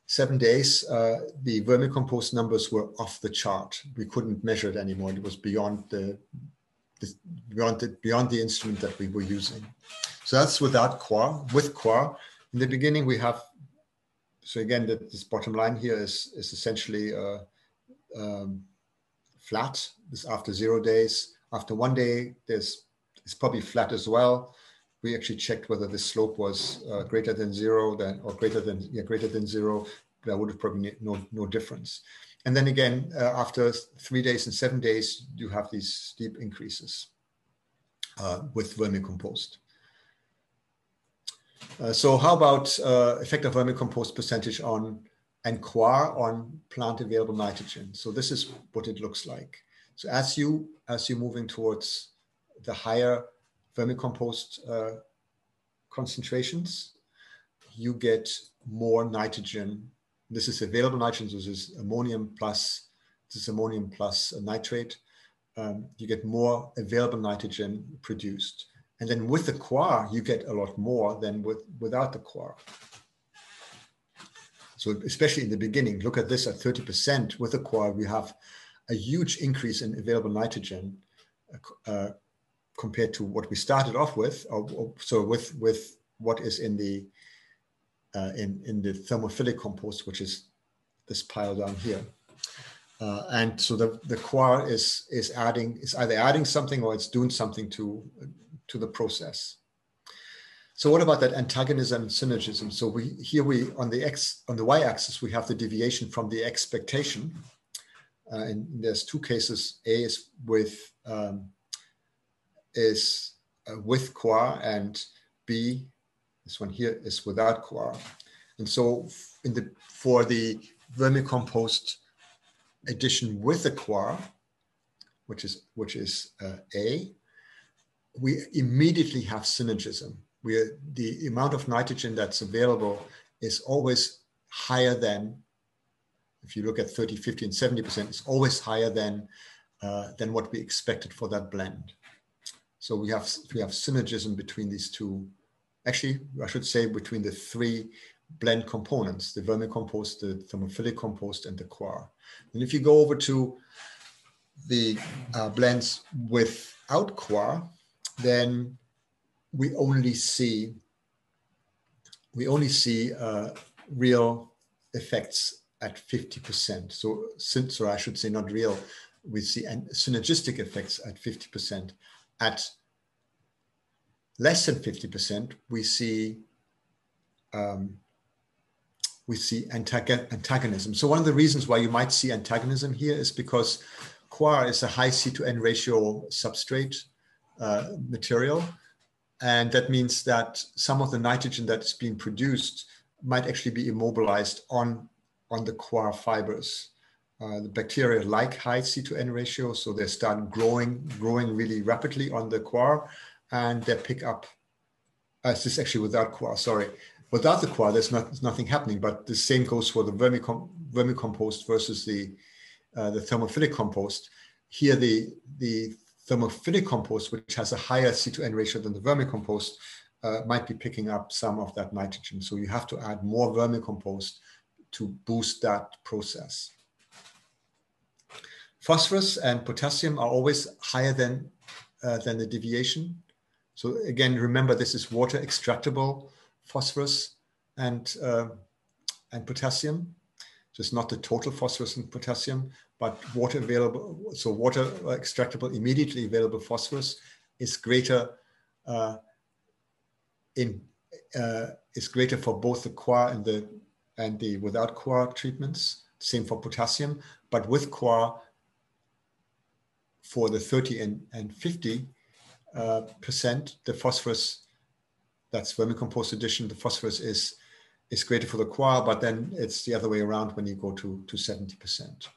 seven days, uh, the vermicompost numbers were off the chart. We couldn't measure it anymore. It was beyond the, the beyond the beyond the instrument that we were using. So that's without Coir. With Coir, in the beginning we have. So again, the, this bottom line here is is essentially uh, um, flat. This after zero days. After one day, there's it's probably flat as well. We actually checked whether the slope was uh, greater than zero then, or greater than, yeah, greater than zero. There would have probably no, no difference. And then again, uh, after three days and seven days, you have these steep increases uh, with vermicompost. Uh, so how about uh, of vermicompost percentage on and Coir on plant available nitrogen? So this is what it looks like. So as you as you're moving towards the higher vermicompost uh, concentrations, you get more nitrogen. This is available nitrogen, so this is ammonium plus, this is ammonium plus nitrate. Um, you get more available nitrogen produced. And then with the Coir, you get a lot more than with, without the Coir. So especially in the beginning, look at this at 30% with the Coir, we have a huge increase in available nitrogen uh, compared to what we started off with, or, or, so with with what is in the uh, in in the thermophilic compost, which is this pile down here. Uh, and so the the Coir is is adding is either adding something or it's doing something to to the process. So what about that antagonism and synergism? So we here we on the x on the y-axis we have the deviation from the expectation, uh, and there's two cases. A is with um, is uh, with Coir and B, this one here is without Coir. And so in the for the vermicompost addition with the Coir, which is which is uh, A, we immediately have synergism. We are, the amount of nitrogen that's available is always higher than, if you look at 30, 50, and 70%, it's always higher than, uh, than what we expected for that blend. So we have we have synergism between these two. Actually, I should say between the three blend components: the vermicompost, the thermophilic compost, and the Coir. And if you go over to the uh, blends without Coir, then we only see we only see uh, real effects at 50%. So, since, or I should say, not real, we see synergistic effects at 50% at less than 50%, we see um, we see antagonism. So one of the reasons why you might see antagonism here is because coir is a high C to N ratio substrate uh, material. And that means that some of the nitrogen that's being produced might actually be immobilized on, on the coir fibers. Uh, the bacteria like high C to N ratio, so they start growing, growing really rapidly on the coir, and they pick up. Uh, this is actually without coir, sorry. Without the coir, there's, not, there's nothing happening, but the same goes for the vermicom- vermicompost versus the, uh, the thermophilic compost. Here, the, the thermophilic compost, which has a higher C to N ratio than the vermicompost, uh, might be picking up some of that nitrogen. So you have to add more vermicompost to boost that process. Phosphorus and potassium are always higher than, uh, than the deviation. So again, remember this is water extractable phosphorus and, uh, and potassium. So it's not the total phosphorus and potassium, but water available, so water extractable, immediately available phosphorus is greater uh, in uh, is greater for both the coir and the and the without coir treatments. Same for potassium, but with coir, for the 30 and, and 50 uh, percent, the phosphorus, that's vermicompost addition, the phosphorus is, is greater for the coir, but then it's the other way around when you go to, to 70%.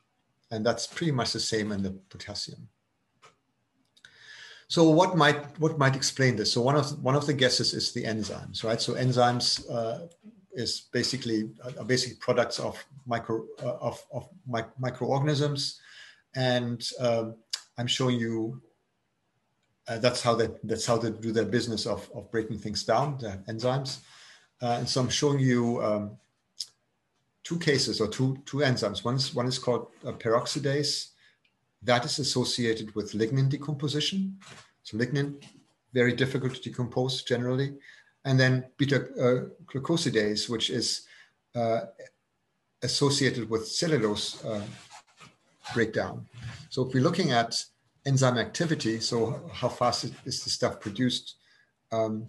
And that's pretty much the same in the potassium. So what might what might explain this? So one of one of the guesses is the enzymes, right? So enzymes uh, is basically are basically products of micro uh, of, of mi microorganisms, and um, I'm showing you uh, that's how they that's how they do their business of, of breaking things down, the enzymes. Uh, and so I'm showing you um, two cases or two two enzymes. One is one is called peroxidase. That is associated with lignin decomposition. So lignin, very difficult to decompose generally. And then beta uh, glucosidase, which is uh, associated with cellulose uh, breakdown. So if we're looking at enzyme activity, so how fast is the stuff produced, um,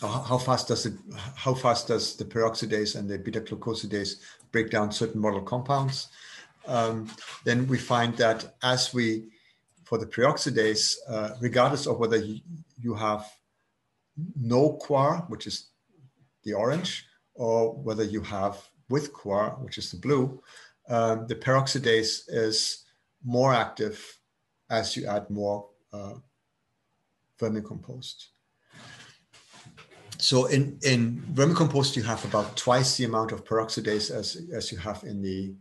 how fast does it, how fast does the peroxidase and the beta glucosidase break down certain model compounds? Um, then we find that as we, for the peroxidase, uh, regardless of whether you, have no coir, which is the orange, or whether you have with coir, which is the blue, um, the peroxidase is more active as you add more uh, vermicompost. So in, in vermicompost, you have about twice the amount of peroxidase as, as you have in the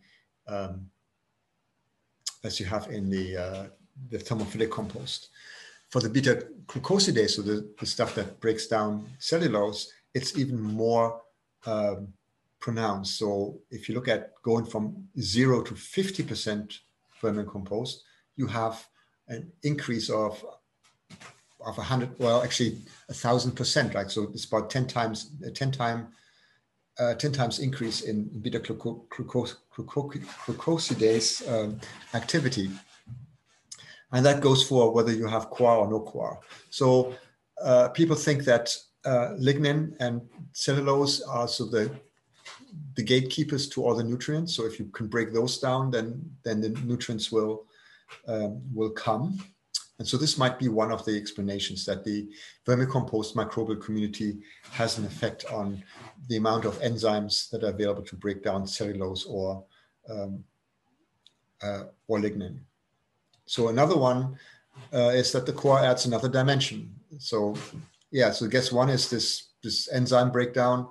um, as you have in the uh, the thermophilic compost. For the beta glucosidase, so the, the stuff that breaks down cellulose, it's even more um, pronounced. So if you look at going from zero to 50% vermicompost, you have an increase of of a hundred, well, actually a thousand percent, right? So it's about 10 times, 10 time, uh, 10 times increase in beta glucosidase um, activity. And that goes for whether you have coir or no coir. So uh, people think that uh, lignin and cellulose are so the the gatekeepers to all the nutrients. So if you can break those down, then then the nutrients will um, will come. And so this might be one of the explanations that the vermicompost microbial community has an effect on the amount of enzymes that are available to break down cellulose or um, uh, or lignin. So another one uh, is that the coir adds another dimension. So yeah, so guess one is this this enzyme breakdown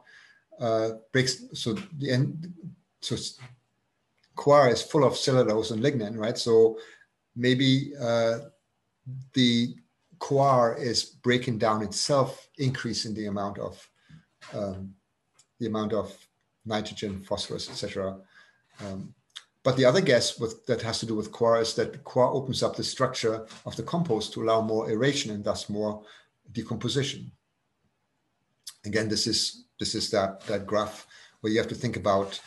uh, breaks. So the end. So coir is full of cellulose and lignin, right? So maybe uh, the coir is breaking down itself, increasing the amount of um, the amount of nitrogen, phosphorus, etc. Um, but the other guess with, that has to do with coir is that coir opens up the structure of the compost to allow more aeration and thus more decomposition. Again, this is this is that that graph where you have to think about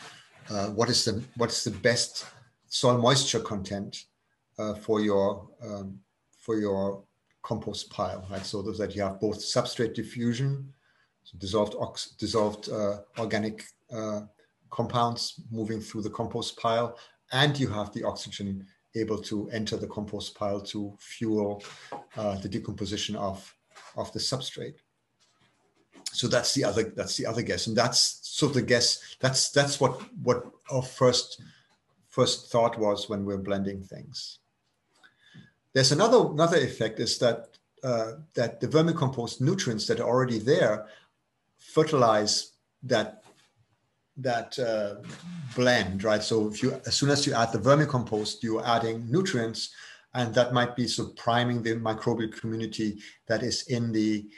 uh, what is the what is the best soil moisture content uh, for your um, for your compost pile, right? So that you have both substrate diffusion, so dissolved ox- dissolved uh, organic uh, compounds moving through the compost pile, and you have the oxygen able to enter the compost pile to fuel uh, the decomposition of, of the substrate. So that's the other that's the other guess, and that's sort of the guess. That's that's what what our first first thought was when we're blending things. There's another another effect is that uh, that the vermicompost nutrients that are already there fertilize that that uh, blend, right? So if you, as soon as you add the vermicompost, you're adding nutrients, and that might be so priming the microbial community that is in the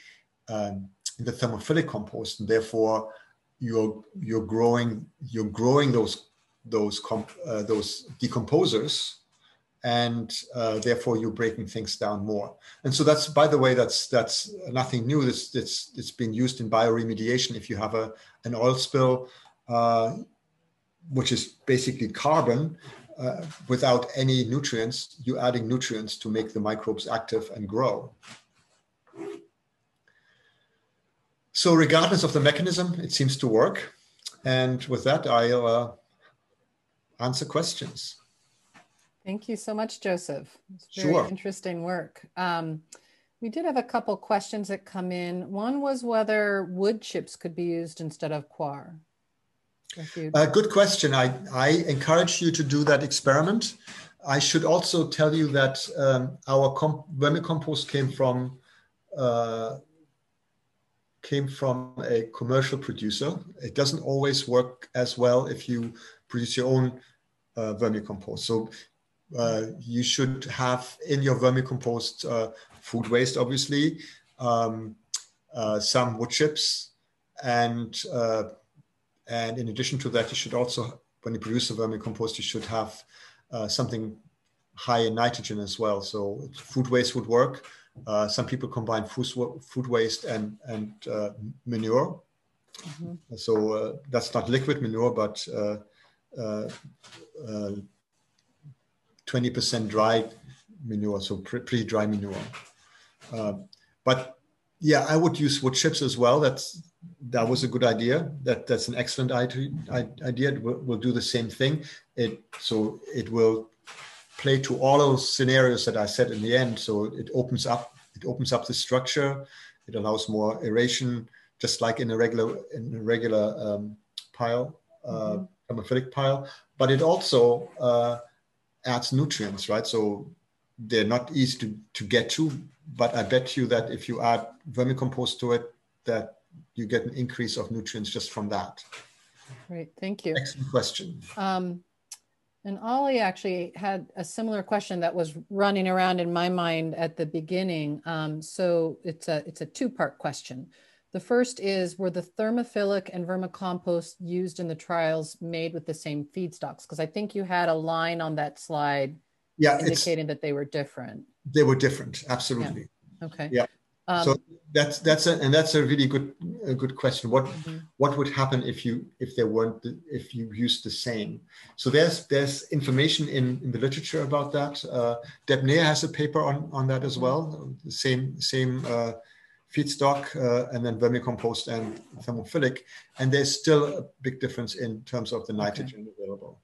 um, in the thermophilic compost, and therefore you're you're growing you're growing those those comp, uh, those decomposers, and uh, therefore you're breaking things down more. And so that's by the way that's that's nothing new. It's it's it's been used in bioremediation. If you have a an oil spill uh, which is basically carbon uh, without any nutrients. You're adding nutrients to make the microbes active and grow. So regardless of the mechanism, it seems to work. And with that, I'll uh, answer questions. Thank you so much, Josef. It's very sure. interesting work. Um, we did have a couple questions that come in. One was whether wood chips could be used instead of coir. Uh, good question. I, I encourage you to do that experiment. I should also tell you that um, our comp- vermicompost came from uh, came from a commercial producer. It doesn't always work as well if you produce your own uh, vermicompost. So uh, you should have in your vermicompost uh, food waste, obviously, um, uh, some wood chips, and uh, and in addition to that, you should also, when you produce a vermicompost, you should have uh, something high in nitrogen as well. So food waste would work. Uh, some people combine food, food waste and, and uh, manure. Mm-hmm. So uh, that's not liquid manure, but 20% uh, uh, dry manure, so pretty dry manure. but yeah, I would use wood chips as well. That's that was a good idea. That that's an excellent idea. We'll, we'll do the same thing. It so it will play to all those scenarios that I said in the end. So it opens up it opens up the structure. It allows more aeration, just like in a regular in a regular um, pile, uh, mm-hmm. pile. But it also uh, adds nutrients, right? So they're not easy to, to get to, but I bet you that if you add vermicompost to it, that you get an increase of nutrients just from that. Great, thank you. Excellent question. Um, and Ollie actually had a similar question that was running around in my mind at the beginning. Um, so it's a it's a two part question. The first is Were the thermophilic and vermicompost used in the trials made with the same feedstocks? Because I think you had a line on that slide yeah, indicating that they were different. They were different, absolutely. Yeah. Okay. Yeah. Um, so that's that's a and that's a really good a good question. What mm-hmm. what would happen if you if there weren't the, if you used the same? So there's there's information in, in the literature about that. Uh, Deb Neher has a paper on on that as well. The same same uh, feedstock uh, and then vermicompost and thermophilic, and there's still a big difference in terms of the nitrogen okay. available.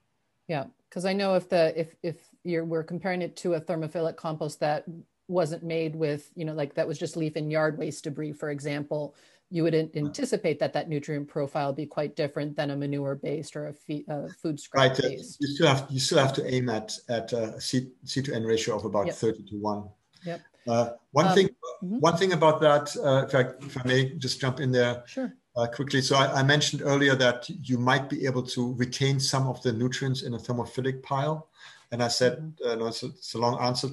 Yeah, because I know if the if if you're we're comparing it to a thermophilic compost that wasn't made with, you know, like that was just leaf and yard waste debris, for example, you would anticipate that that nutrient profile be quite different than a manure based or a, fee, food scrap right. based. You still have you still have to aim at at a C, C to N ratio of about yep. thirty to one. Yep. Uh, one um, thing mm-hmm. one thing about that, uh, if, I, if I may just jump in there. Sure. Uh, quickly. So I, I, mentioned earlier that you might be able to retain some of the nutrients in a thermophilic pile. And I said, mm-hmm. uh, no, it's a, it's a, long answer,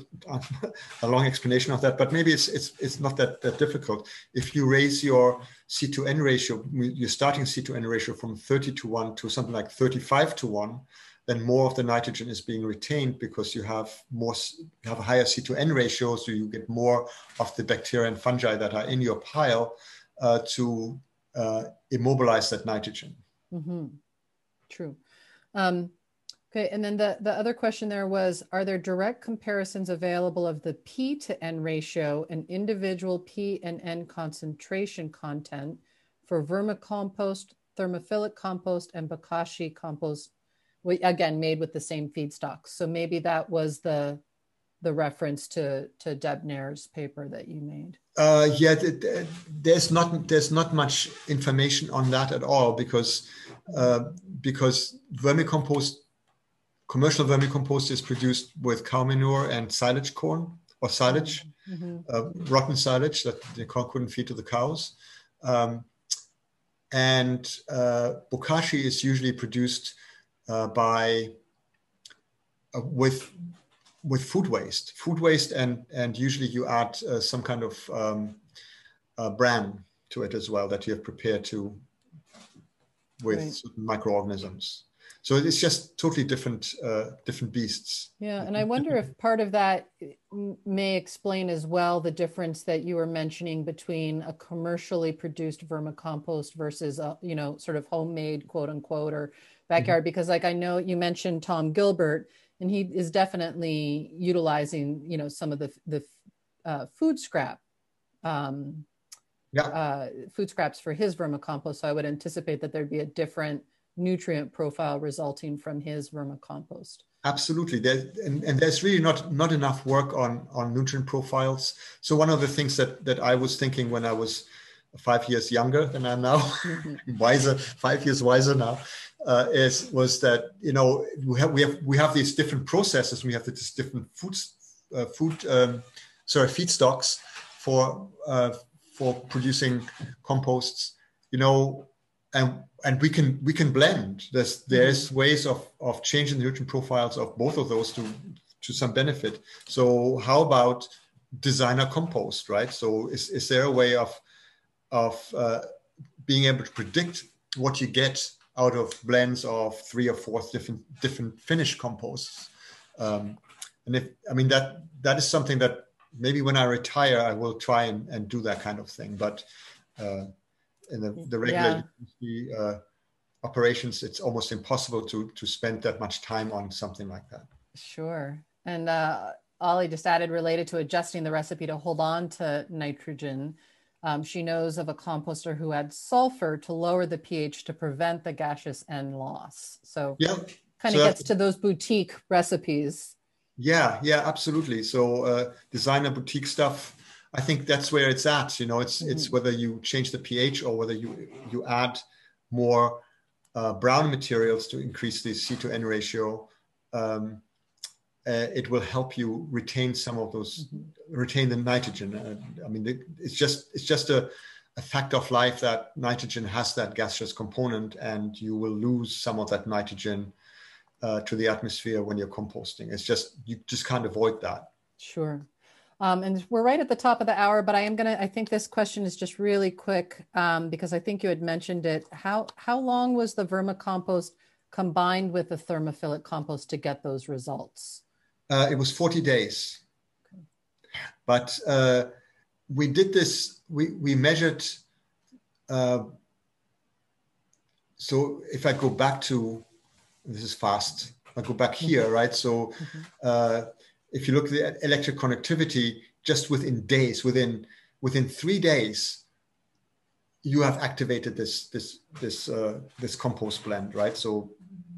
a long explanation of that, but maybe it's it's it's not that, that difficult. If you raise your C to N ratio, your starting C to N ratio from 30 to 1 to something like 35 to 1, then more of the nitrogen is being retained because you have more you have a higher C to N ratio, so you get more of the bacteria and fungi that are in your pile uh, to uh, immobilize that nitrogen. Mm-hmm. True. Um, Okay, and then the, the other question there was, are there direct comparisons available of the P to N ratio and individual P and N concentration content for vermicompost, thermophilic compost, and bokashi compost, again, made with the same feedstocks. So maybe that was the the reference to to Deb Neher's paper that you made. Uh, yeah, there's not there's not much information on that at all because uh, because vermicompost commercial vermicompost is produced with cow manure and silage corn or silage, mm-hmm. uh, rotten silage that the cow couldn't feed to the cows. Um, and uh, bokashi is usually produced uh, by uh, with with food waste, food waste, and and usually you add uh, some kind of um, bran to it as well that you have prepared to with right. microorganisms. So it's just totally different uh, different beasts. Yeah, and I wonder if part of that may explain as well the difference that you were mentioning between a commercially produced vermicompost versus a you know sort of homemade quote unquote or backyard. Mm-hmm. Because like I know you mentioned Tom Gilbert, and he is definitely utilizing you know some of the the uh, food scrap um, yeah. Uh, food scraps for his vermicompost. So I would anticipate that there'd be a different nutrient profile resulting from his vermicompost. Absolutely, there, and, and there's really not not enough work on on nutrient profiles. So one of the things that that I was thinking when I was five years younger than I'm now, mm-hmm. wiser, five years wiser now, uh, is was that you know we have we have we have these different processes. We have these different foods, uh, food, um, sorry, feedstocks for uh, for producing composts. You know, and and we can we can blend. There's there's mm-hmm. ways of of changing the nutrient profiles of both of those to to some benefit. So how about designer compost, right? So is is there a way of of uh, being able to predict what you get out of blends of three or four different different finished composts? Um, and if I mean that that is something that maybe when I retire I will try and, and do that kind of thing, but uh, in the, the regular yeah. uh, operations, it's almost impossible to to spend that much time on something like that. Sure. And uh, Ollie just added related to adjusting the recipe to hold on to nitrogen. Um, she knows of a composter who had sulfur to lower the pH to prevent the gaseous N loss. So yeah, kind of so gets to those boutique recipes. Yeah, yeah, absolutely. So uh, designer boutique stuff I think that's where it's at. You know, it's mm-hmm. it's whether you change the pH or whether you you add more uh, brown materials to increase the C to N ratio. Um, uh, it will help you retain some of those, mm-hmm. retain the nitrogen. Uh, I mean, it's just it's just a, a fact of life that nitrogen has that gaseous component, and you will lose some of that nitrogen uh, to the atmosphere when you're composting. It's just you just can't avoid that. Sure. Um, and we're right at the top of the hour, but I am gonna. I think this question is just really quick um, because I think you had mentioned it. How how long was the vermicompost combined with the thermophilic compost to get those results? Uh, it was forty days, okay. but uh, we did this. We we measured. Uh, so if I go back to this is fast. I go back here, mm-hmm. right? So. Mm-hmm if you look at electric conductivity, just within days, within within three days, you have activated this this this uh, this compost blend, right? So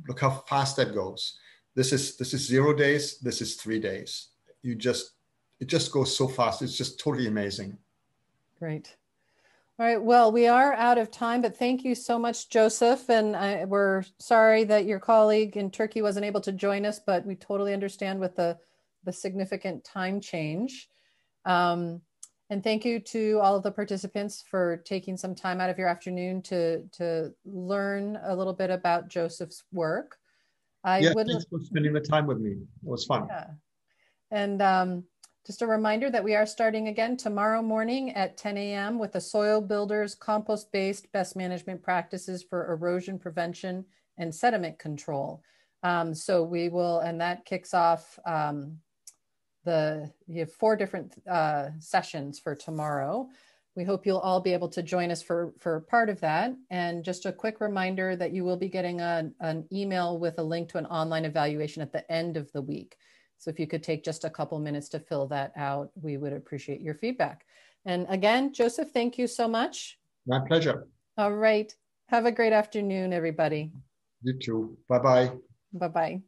look how fast that goes. This is this is zero days. This is three days. You just it just goes so fast. It's just totally amazing. Great. All right. Well, we are out of time, but thank you so much, Josef. And I, we're sorry that your colleague in Turkey wasn't able to join us, but we totally understand with the the significant time change. Um, and thank you to all of the participants for taking some time out of your afternoon to, to learn a little bit about Josef's work. I yeah, would, thanks for spending the time with me. It was fun. Yeah. And um, just a reminder that we are starting again tomorrow morning at 10 a.m. with the Soil Builders Compost-Based Best Management Practices for Erosion Prevention and Sediment Control. Um, so we will, and that kicks off um, the you have four different uh, sessions for tomorrow. We hope you'll all be able to join us for, for part of that. And just a quick reminder that you will be getting a, an email with a link to an online evaluation at the end of the week. So if you could take just a couple minutes to fill that out, we would appreciate your feedback. And again, Josef, thank you so much. My pleasure. All right. Have a great afternoon, everybody. You too. Bye bye. Bye bye.